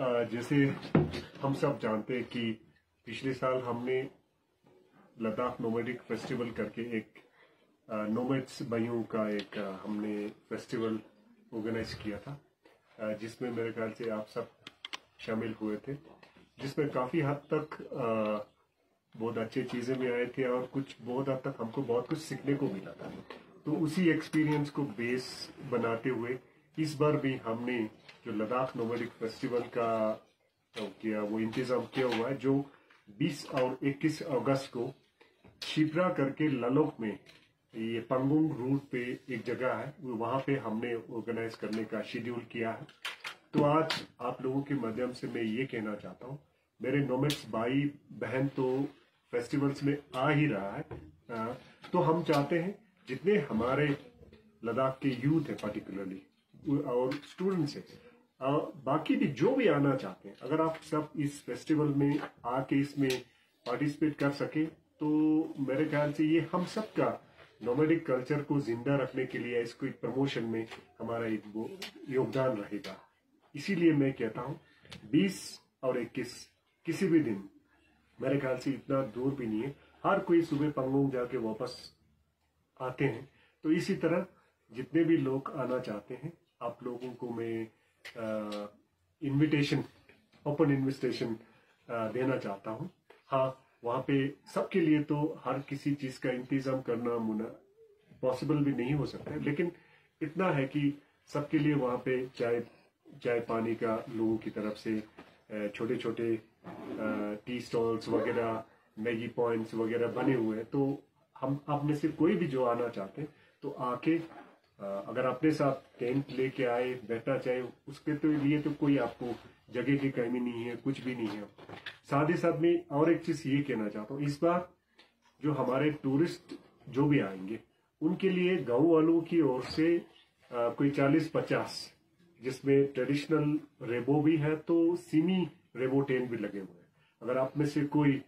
जैसे हम सब जानते हैं कि पिछले साल हमने लद्दाख नोमेडिक फेस्टिवल करके एक नोमेड्स भाइयों का एक हमने फेस्टिवल ऑर्गेनाइज किया था। जिसमें मेरे ख्याल से आप सब शामिल हुए थे। जिसमें काफ़ी हद तक बहुत अच्छी चीज़ें भी आए थे और कुछ बहुत हद तक हमको बहुत कुछ सीखने को मिला था। तो उसी एक्सपीरियंस को बेस बनाते हुए इस बार भी हमने जो लद्दाख नोमेडिक फेस्टिवल का अ, किया वो इंतज़ाम किया हुआ है जो 20 और 21 अगस्त को शिप्रा करके ललोक में ये पंगुंग रूट पे एक जगह है वहाँ पे हमने ऑर्गेनाइज करने का शेड्यूल किया है। तो आज आप लोगों के माध्यम से मैं ये कहना चाहता हूँ मेरे नोमेट्स भाई बहन तो फेस्टिवल्स में आ ही रहा है अ, तो हम चाहते हैं जितने हमारे लद्दाख के यूथ है पर्टिकुलरली और स्टूडेंट्स है। अ, बाकी भी जो भी आना चाहते हैं अगर आप सब इस फेस्टिवल में आके इसमें पार्टिसिपेट कर सके तो मेरे ख्याल से ये हम सब का नोमेडिक कल्चर को ज़िंदा रखने के लिए इसको एक प्रमोशन में हमारा एक योगदान रहेगा। इसीलिए मैं कहता हूँ 20 और 21 किसी भी दिन मेरे ख्याल से इतना दूर भी नहीं है। हर कोई सुबह पंगोंग जाके वापस आते हैं। तो इसी तरह जितने भी लोग आना चाहते हैं आप लोगों को मैं इनविटेशन ओपन इन्विटेशन देना चाहता हूँ। हाँ वहाँ पे सबके लिए तो हर किसी चीज़ का इंतज़ाम करना मुना पॉसिबल भी नहीं हो सकता है, लेकिन इतना है कि सबके लिए वहाँ पे चाय चाय पानी का लोगों की तरफ़ से छोटे छोटे टी स्टॉल्स वगैरह मैगी पॉइंट्स वगैरह बने हुए हैं। तो हम, आप में से कोई भी जो आना चाहते हैं तो आके अगर अपने साथ टेंट लेके आए बैठना चाहे उसके तो लिए तो कोई आपको जगह की कमी नहीं है कुछ भी नहीं है। साथ ही साथ में और एक चीज़ ये कहना चाहता हूँ इस बार जो हमारे टूरिस्ट जो भी आएँगे उनके लिए गाँव वालों की ओर से अ, कोई चालीस पचास जिसमें ट्रेडिशनल रेबो भी है तो सीमी रेबो टेंट भी लगे हुए हैं। अगर आप में से कोई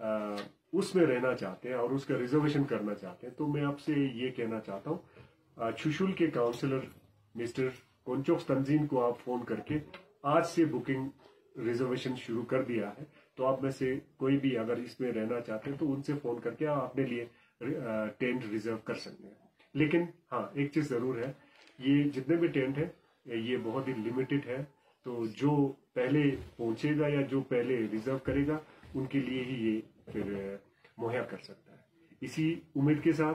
अ, उसमें रहना चाहते हैं और उसका रिजर्वेशन करना चाहते हैं तो मैं आपसे ये कहना चाहता हूँ छुशुल के काउंसलर मिस्टर कोंचोक तंजीन को आप फ़ोन करके आज से बुकिंग रिजर्वेशन शुरू कर दिया है। तो आप में से कोई भी अगर इसमें रहना चाहते हैं तो उनसे फ़ोन करके आप अपने लिए टेंट रिज़र्व कर सकते हैं। लेकिन हाँ एक चीज़ ज़रूर है ये जितने भी टेंट है ये बहुत ही लिमिटेड है। तो जो पहले पहुंचेगा या जो पहले रिज़र्व करेगा उनके लिए ही ये फिर मुहैया कर सकता है। इसी उम्मीद के साथ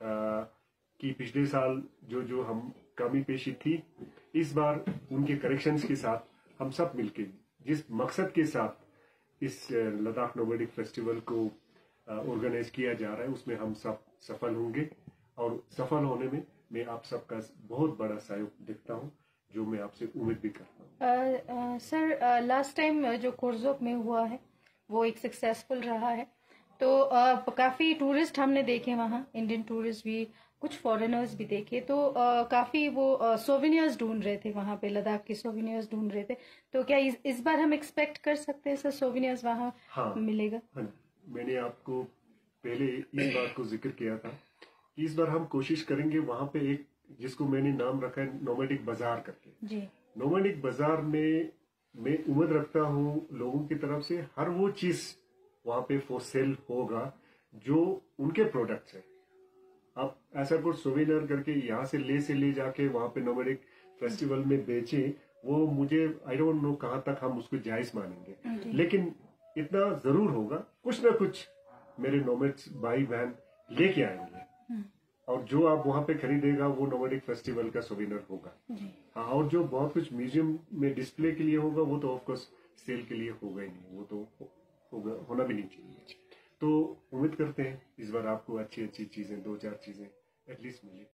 अ, कि पिछले साल जो जो हम कमी पेशी थी इस बार उनके करेक्शंस के साथ हम सब मिलके जिस मकसद के साथ इस लद्दाख नोमेडिक फेस्टिवल को ऑर्गेनाइज किया जा रहा है उसमें हम सब सफल होंगे। और सफल होने में मैं आप सबका बहुत बड़ा सहयोग देखता हूँ जो मैं आपसे उम्मीद भी करता हूँ। सर लास्ट टाइम जो कोर्जोक में हुआ है वो एक सक्सेसफुल रहा है। तो uh, काफ़ी टूरिस्ट हमने देखे वहाँ इंडियन टूरिस्ट भी कुछ फॉरेनर्स भी देखे तो uh, काफ़ी वो सोविनियर्स ढूंढ रहे थे वहाँ पे लद्दाख के सोविनियर्स ढूंढ रहे थे। तो क्या इस, इस बार हम एक्सपेक्ट कर सकते हैं सर सोविनियर्स वहाँ हाँ। मिलेगा? हाँ, मैंने आपको पहले इस बात को ज़िक्र किया था इस बार हम कोशिश करेंगे वहाँ पे एक जिसको मैंने नाम रखा है नोमेडिक बाज़ार करके। जी। नोमेडिक बाज़ार में मैं उम्मीद रखता हूँ लोगों की तरफ़ से हर वो चीज़ वहाँ पे फॉर सेल होगा जो उनके प्रोडक्ट्स है। आप ऐसा कुछ सोविनर करके यहाँ से ले से ले जाके वहाँ पे नोमेडिक फेस्टिवल में बेचे वो मुझे आई डोंट नो कहाँ तक हम उसको जायज़ मानेंगे। लेकिन इतना ज़रूर होगा कुछ ना कुछ मेरे नोमेट्स भाई बहन लेके आएँगे। हम्म, और जो आप वहाँ पे खरीदेगा वो नोमेडिक फेस्टिवल का सोविनर होगा। हाँ और जो बहुत कुछ म्यूज़ियम में डिस्प्ले के लिए होगा वो तो ऑफकोर्स सेल के लिए होगा ही नहीं वो तो होगा होना भी नहीं चाहिए। तो उम्मीद करते हैं इस बार आपको अच्छी अच्छी चीज़ें दो चार चीज़ें एटलीस्ट मिले।